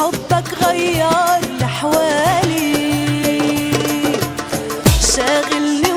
حبك غير لحوالي. شاغلني